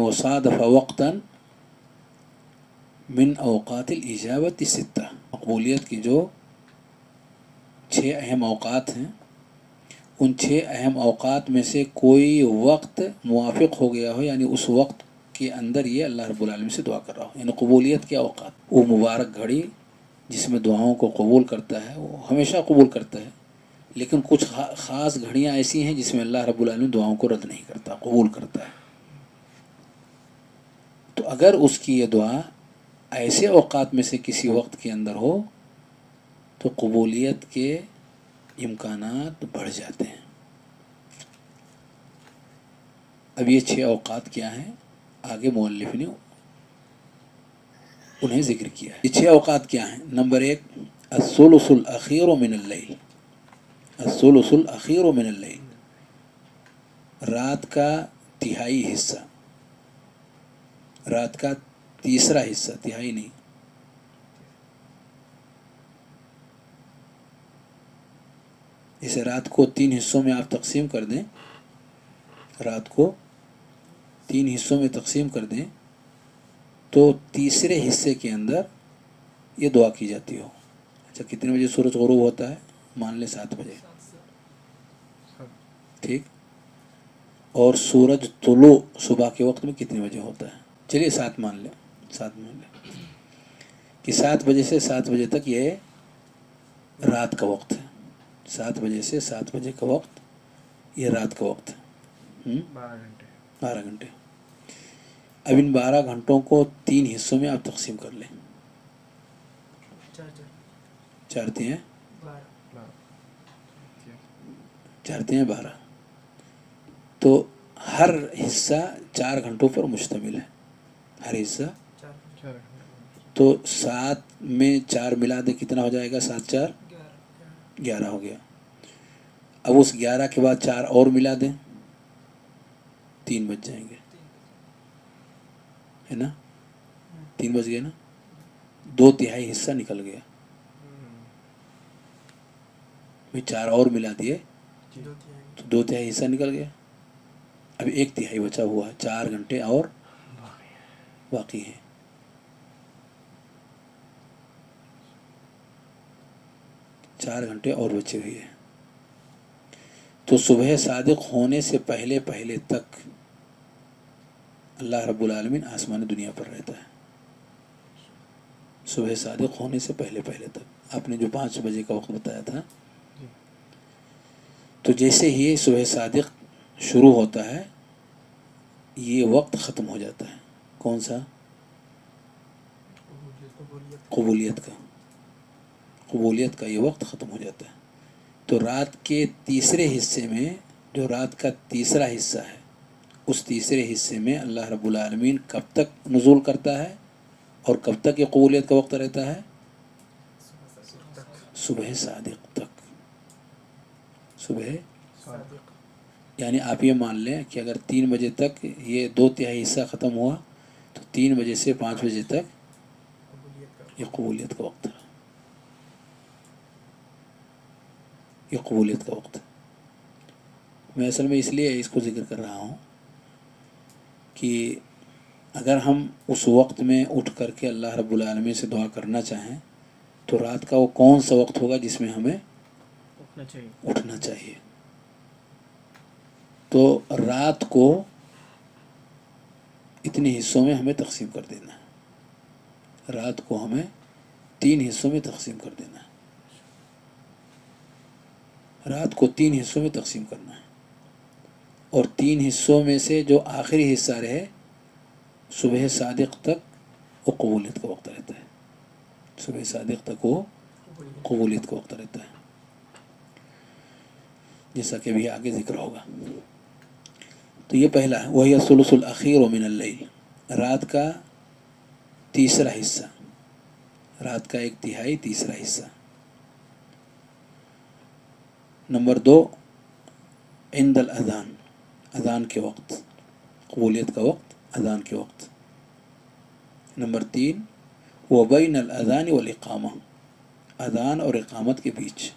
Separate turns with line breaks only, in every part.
وصادف وقتاً من اوقات الجابت ستہ مقبولیت کی جو چھ اہم اوقات ہیں، ان چھ اہم اوقات میں سے کوئی وقت موافق ہو گیا ہو یعنی اس وقت کے اندر یہ اللہ رب العالمین سے دعا کر رہا ہو۔ یعنی قبولیت کے اوقات۔ وہ مبارک گھڑی جس میں دعاؤں کو قبول کرتا ہے، وہ ہمیشہ قبول کرتا ہے، لیکن کچھ خاص گھڑیاں ایسی ہیں جس میں اللہ رب العالمین دعاؤں کو رد نہیں کرتا، قبول کرتا ہے۔ تو اگر اس کی یہ دعا ایسے اوقات میں سے کسی وقت کے اندر ہو، تو قبولیت کے امکانات بڑھ جاتے ہیں۔ اب یہ چھ اوقات کیا ہیں؟ آگے مؤلف نے انہیں ذکر کیا۔ ہے یہ چھ اوقات کیا ہیں؟ نمبر ایک، الثلث الاخیر من اللیل۔ الثلث الاخیر من اللیل۔ رات کا تہائی حصہ۔ رات کا تیسرا حصہ تہائی نہیں جیسے رات کو تین حصوں میں آپ تقسیم کر دیں۔ رات کو تین حصوں میں تقسیم کر دیں تو تیسرے حصے کے اندر یہ دعا کی جاتی ہو۔ اچھا کتنے بجے سورج غروب ہوتا ہے؟ مان لیں سات بجے۔ ٹھیک؟ اور سورج طلوع صبح کے وقت میں کتنے بجے ہوتا ہے؟ چلیے سات مان لیں سات مان لیں۔ کہ سات بجے سے سات بجے تک یہ رات کا وقت ہے۔ سات بجے سے سات بجے کا وقت یہ رات کا وقت ہے۔ بارہ گھنٹے۔ اب ان بارہ گھنٹوں کو تین حصوں میں آپ تقسیم کر لیں۔ چارتے ہیں؟ چارتے ہیں بارہ۔ تو ہر حصہ چار گھنٹوں پر مشتمل ہے۔ ہر حصہ تو سات میں چار ملا دیں کتنا ہو جائے گا؟ سات چار؟ گیارہ ہو گیا۔ اب اس گیارہ کے بعد چار اور ملا دیں۔ تین بج جائیں گے۔ ہے نا؟ تین بج گئے نا؟ دو تہائی حصہ نکل گیا۔ چار اور ملا دیے۔ تو دو تہائی حصہ نکل گیا۔ اب ایک تہائی بچا ہوا ہے۔ چار گھنٹے اور باقی ہیں۔ چار گھنٹے اور بچے ہوئے ہیں۔ تو صبح صادق ہونے سے پہلے پہلے تک اللہ رب العالمین آسمان دنیا پر رہتا ہے۔ صبح صادق ہونے سے پہلے پہلے تک۔ آپ نے جو پانچ بجے کا وقت بتایا تھا۔ تو جیسے ہی صبح صادق شروع ہوتا ہے یہ وقت ختم ہو جاتا ہے۔ کون سا؟ قبولیت کا۔ قبولیت کا یہ وقت ختم ہو جاتا ہے۔ تو رات کے تیسرے حصے میں جو رات کا تیسرا حصہ ہے، اس تیسرے حصے میں اللہ رب العالمین کب تک نزول کرتا ہے اور کب تک یہ قبولیت کا وقت رہتا ہے؟ صبح صادق تک۔ صبح یعنی آپ یہ مان لیں کہ اگر تین بجے تک یہ دو تہائی حصہ ختم ہوا تو تین بجے سے پانچ بجے تک یہ قبولیت کا وقت ہے یہ قبولیت کا وقت میں اصل میں اس لیے اس کو ذکر کر رہا ہوں کہ اگر ہم اس وقت میں اٹھ کر کے اللہ رب العالمین سے دعا کرنا چاہیں تو رات کا وہ کون سا وقت ہوگا جس میں ہمیں اٹھنا چاہیے۔ تو رات کو اتنے حصوں میں ہمیں تقسیم کر دینا۔ رات کو ہمیں تین حصوں میں تقسیم کر دینا۔ رات کو تین حصوں میں تقسیم کرنا ہے۔ اور تین حصوں میں سے جو آخری حصہ رہے، صبح صادق تک وہ قبولیت کا وقت رہتا ہے۔ صبح صادق تک وہ قبولیت کا وقت رہتا ہے۔ جیسا کہ ابھی آگے ذکر ہوگا۔ تو یہ پہلا ہے وہی سلس الاخیر و من اللہ رات کا تیسرا حصہ رات کا ایک تہائی تیسرا حصہ نمبر دو عند الاذان اذان کے وقت قبولیت کا وقت اذان کے وقت نمبر تین وبین الاذان والاقامہ اذان اور اقامت کے بیچ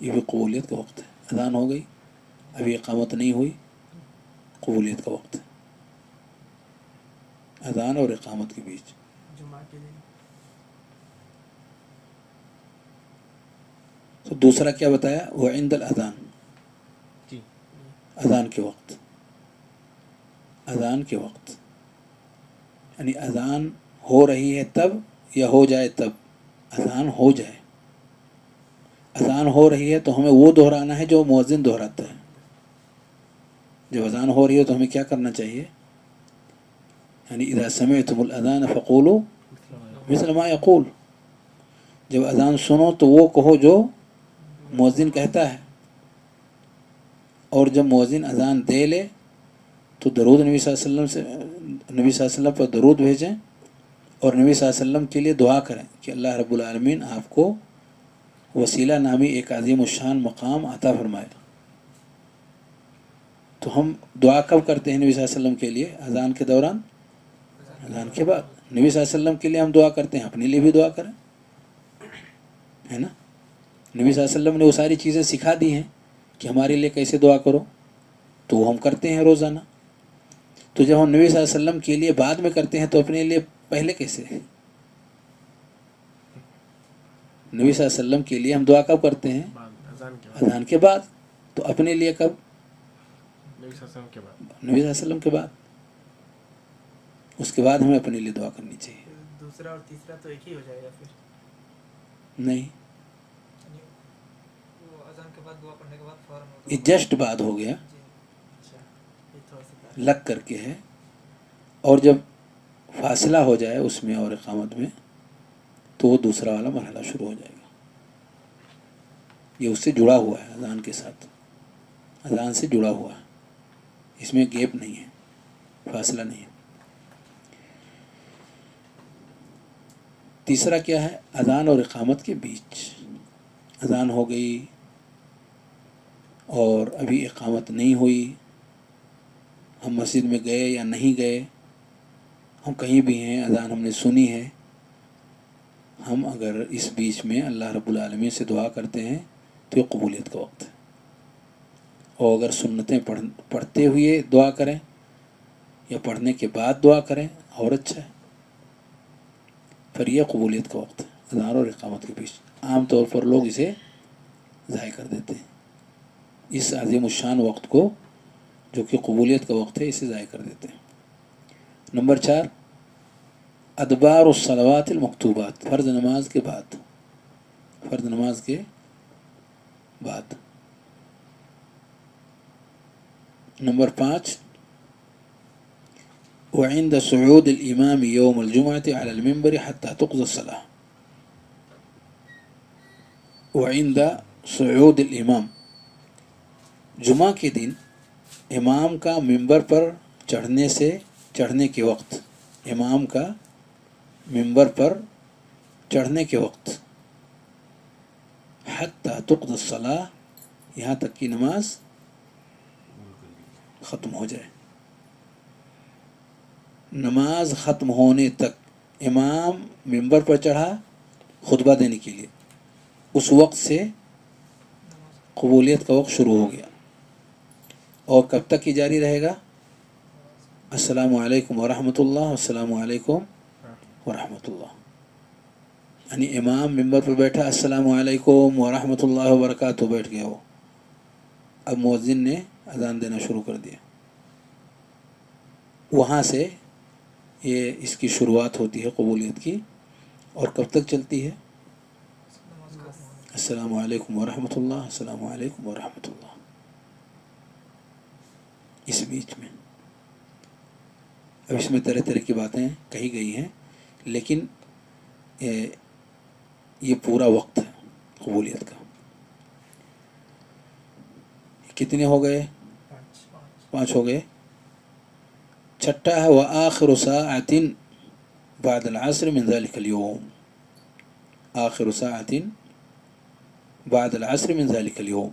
یہ بھی قبولیت کا وقت ہے اذان ہو گئی ابھی اقامت نہیں ہوئی قبولیت کا وقت اذان اور اقامت کے بیچ۔
جمعہ کے دن۔
تو دوسرا کیا بتایا؟ وہ عند الاذان۔
جی۔
اذان کے وقت۔ اذان کے وقت۔ یعنی اذان ہو رہی ہے تب یا ہو جائے تب۔ اذان ہو جائے۔ اذان ہو رہی ہے تو ہمیں وہ دہرانا ہے جو مؤذن دہراتا ہے۔ جب اذان ہو رہی ہے تو ہمیں کیا کرنا چاہیے؟ یعنی اذا سمعتم الاذان فقولوا مثل ما یقول۔ جب اذان سنو تو وہ کہو جو مؤذن کہتا ہے۔ اور جب مؤذن اذان دے لے تو درود نبی صلی اللہ علیہ وسلم سے، نبی صلی اللہ علیہ وسلم پر درود بھیجیں اور نبی صلی اللہ علیہ وسلم کے لیے دعا کریں کہ اللہ رب العالمین آپ کو وسیلہ نامی ایک عظیم الشان مقام عطا فرمائے۔ تو ہم دعا کب کرتے ہیں نبی صلی اللہ علیہ وسلم کے لیے؟ اذان کے دوران؟ اذان کے بعد۔ نبی صلی اللہ علیہ وسلم کے لیے ہم دعا کرتے ہیں اپنے لیے بھی دعا کریں۔ ہے نا؟ نبی صلی اللہ علیہ وسلم نے وہ ساری چیزیں سکھا دی ہیں کہ ہمارے لیے کیسے دعا کرو۔ تو وہ ہم کرتے ہیں روزانہ۔ تو جب ہم نبی صلی اللہ علیہ وسلم کے لیے بعد میں کرتے ہیں تو اپنے لیے پہلے کیسے؟ نبی صلی اللہ علیہ وسلم کے لیے ہم دعا کب کرتے ہیں؟
اذان کے بعد۔
تو اپنے لیے کب؟
نبی صلی اللہ علیہ وسلم کے بعد۔
نبی صلی اللہ علیہ وسلم کے بعد۔ اس کے بعد ہمیں اپنے لیے دعا کرنی چاہیے۔
دوسرا اور تیسرا تو ایک ہی ہو جائے گا پھر۔
نہیں۔
یعنی
یہ جسٹ بعد ہو گیا۔
جی۔ اچھا۔
لگ کر کے ہے۔ اور جب فاصلہ ہو جائے اس میں اور اقامت میں تو وہ دوسرا والا مرحلہ شروع ہو جائے گا۔ یہ اس سے جڑا ہوا ہے اذان کے ساتھ۔ اذان سے جڑا ہوا ہے۔ اس میں گیپ نہیں ہے، فاصلہ نہیں ہے۔ تیسرا کیا ہے؟ اذان اور اقامت کے بیچ۔ اذان ہو گئی اور ابھی اقامت نہیں ہوئی۔ ہم مسجد میں گئے یا نہیں گئے، ہم کہیں بھی ہیں، اذان ہم نے سنی ہے۔ ہم اگر اس بیچ میں اللہ رب العالمین سے دعا کرتے ہیں تو یہ قبولیت کا وقت ہے۔ اور اگر سنتیں پڑھ پڑھتے ہوئے دعا کریں یا پڑھنے کے بعد دعا کریں، اور اچھا ہے۔ پھر یہ قبولیت کا وقت ہے اذان اور اقامت کے بیچ عام طور پر لوگ اسے ضائع کر دیتے ہیں۔ اس عظیم الشان وقت کو، جو کہ قبولیت کا وقت ہے، اسے ضائع کر دیتے ہیں۔ نمبر چار، ادبار الصلوات المکتوبات، فرض نماز کے بعد۔ فرض نماز کے بعد۔ نمبر 5 وعند صعود الإمام يوم الجمعة على المنبر حتى تقضى الصلاة. وعند صعود الإمام. جمعة کے دن امام کا منبر پر چڑھنے سے چڑھنے کے وقت امام کا منبر پر چڑھنے کے وقت حتى تقضى الصلاة یہاں تک کی نماز ختم ہو جائے۔ نماز ختم ہونے تک امام ممبر پر چڑھا خطبہ دینے کے لیے۔ اس وقت سے قبولیت کا وقت شروع ہو گیا۔ اور کب تک یہ جاری رہے گا؟ السلام علیکم ورحمۃ اللہ، السلام علیکم ورحمۃ اللہ۔ یعنی امام ممبر پر بیٹھا، السلام علیکم ورحمۃ اللہ وبرکاتہ، بیٹھ گیا وہ۔ اب مؤذن نے اذان دینا شروع کر دیا۔ وہاں سے یہ اس کی شروعات ہوتی ہے قبولیت کی۔ اور کب تک چلتی ہے؟ السلام علیکم ورحمۃ اللہ السلام علیکم ورحمۃ اللہ اس بیچ میں۔ اب اس میں طرح طرح کی باتیں کہی گئی ہیں، لیکن یہ پورا وقت ہے قبولیت کا۔ کتنے ہو گئے؟
پانچ
ہو گئے۔ چھٹا ہے وہ آخر ساعت بعد العصر من ذلك اليوم۔ آخر ساعت بعد العصر من ذلك اليوم۔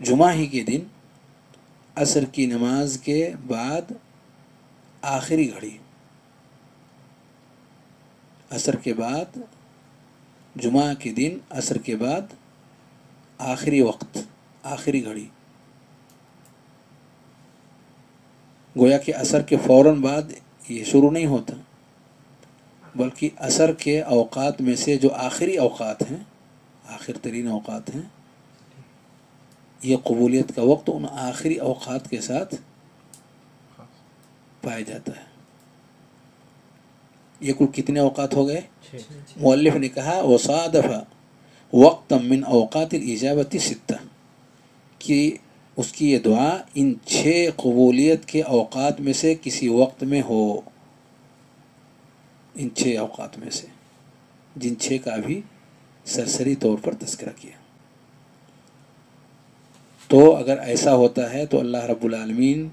جمعہ ہی کے دن، عصر کی نماز کے بعد آخری گھڑی۔ عصر کے بعد، جمعہ کے دن، عصر کے بعد آخری وقت۔ آخری گھڑی۔ گویا کہ عصر کے فوراً بعد یہ شروع نہیں ہوتا بلکہ اثر کے اوقات میں سے جو آخری اوقات ہیں آخر ترین اوقات ہیں یہ قبولیت کا وقت ان آخری اوقات کے ساتھ پایا جاتا ہے۔ یہ کل کتنے اوقات ہو گئے؟ مؤلف نے کہا وصادف وقت من اوقات الاجابت ستہ کہ اس کی یہ دعا ان چھ قبولیت کے اوقات میں سے کسی وقت میں ہو۔ ان چھ اوقات میں سے۔ جن چھ کا بھی سرسری طور پر تذکرہ کیا۔ تو اگر ایسا ہوتا ہے تو اللہ رب العالمین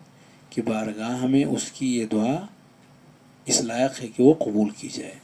کی بارگاہ میں اس کی یہ دعا اس لائق ہے کہ وہ قبول کی جائے۔